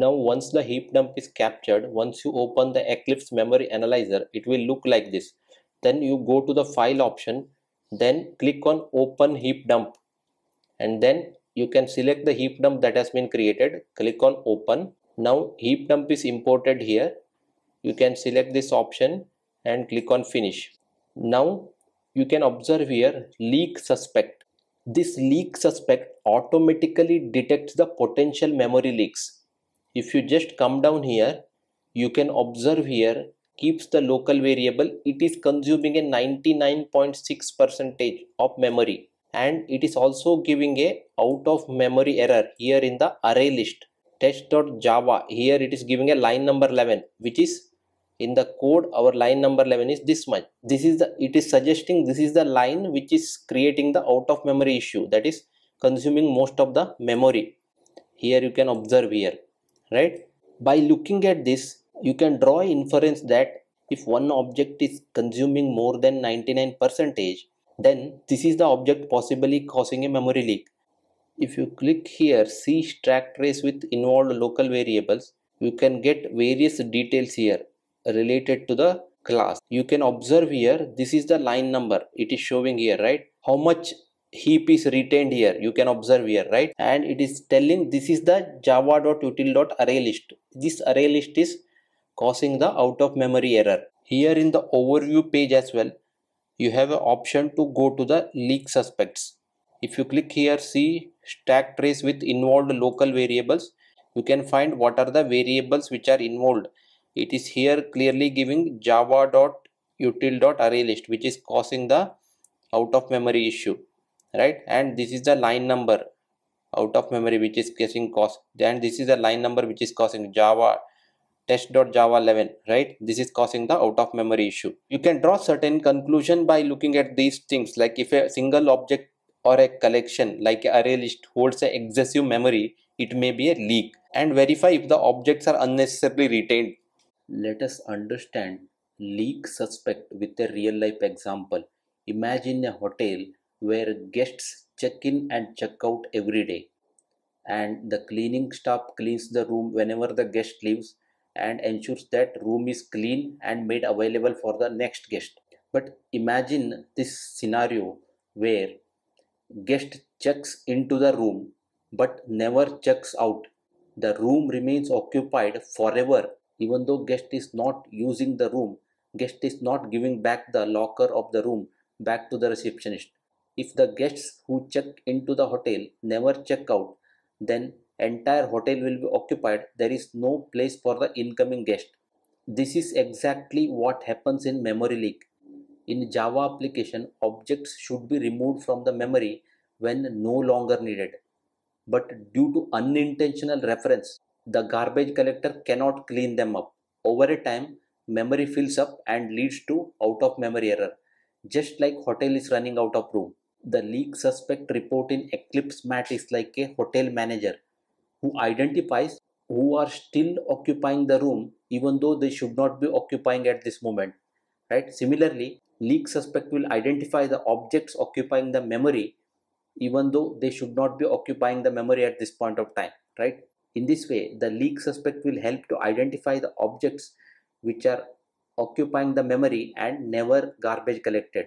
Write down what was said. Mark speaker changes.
Speaker 1: Now once the heap dump is captured, once you open the Eclipse memory analyzer, it will look like this. Then you go to the file option, then click on open heap dump and then you can select the heap dump that has been created. Click on open. Now heap dump is imported here. You can select this option and click on finish. Now you can observe here leak suspect. This leak suspect automatically detects the potential memory leaks if you just come down here you can observe here keeps the local variable. It is consuming a 99.6 percentage of memory. And it is also giving a out of memory error here in the array list. Test.java here it is giving a line number 11 which is in the code our line number 11 is this much. This is the it is suggesting this is the line which is creating the out of memory issue that is consuming most of the memory. Here you can observe here right? By looking at this you can draw inference that if one object is consuming more than 99 percentage then this is the object possibly causing a memory leak. If you click here see stack trace with involved local variables you can get various details here related to the class. You can observe here this is the line number. It is showing here right? How much heap is retained here. You can observe here right? And it is telling this is the java.util.array list. This array list is causing the out of memory error. Here in the overview page as well you have an option to go to the leak suspects. If you click here see stack trace with involved local variables. You can find what are the variables which are involved. It is here clearly giving java.util.array list which is causing the out of memory issue right? And this is the line number out of memory which is causing cost then this is the line number which is causing java test.java 11 right? This is causing the out of memory issue. You can draw certain conclusion by looking at these things. Like if a single object or a collection like array list holds a excessive memory it may be a leak. And verify if the objects are unnecessarily retained. Let us understand leak suspect with a real life example. Imagine a hotel where guests check in and check out every day. And the cleaning staff cleans the room whenever the guest leaves and ensures that room is clean and made available for the next guest. But imagine this scenario where guest checks into the room but never checks out. The room remains occupied forever. Even though guest is not using the room guest is not giving back the locker of the room back to the receptionist if the guests who check into the hotel never check out, then entire hotel will be occupied. There is no place for the incoming guest. This is exactly what happens in memory leak. In Java application, objects should be removed from the memory when no longer needed. But due to unintentional reference, the garbage collector cannot clean them up. Over a time, memory fills up and leads to out of memory error. Just like hotel is running out of room the leak suspect report in Eclipse Mat is like a hotel manager who identifies who are still occupying the room even though they should not be occupying at this moment right? Similarly leak suspect will identify the objects occupying the memory even though they should not be occupying the memory at this point of time right? In this way the leak suspect will help to identify the objects which are occupying the memory and never garbage collected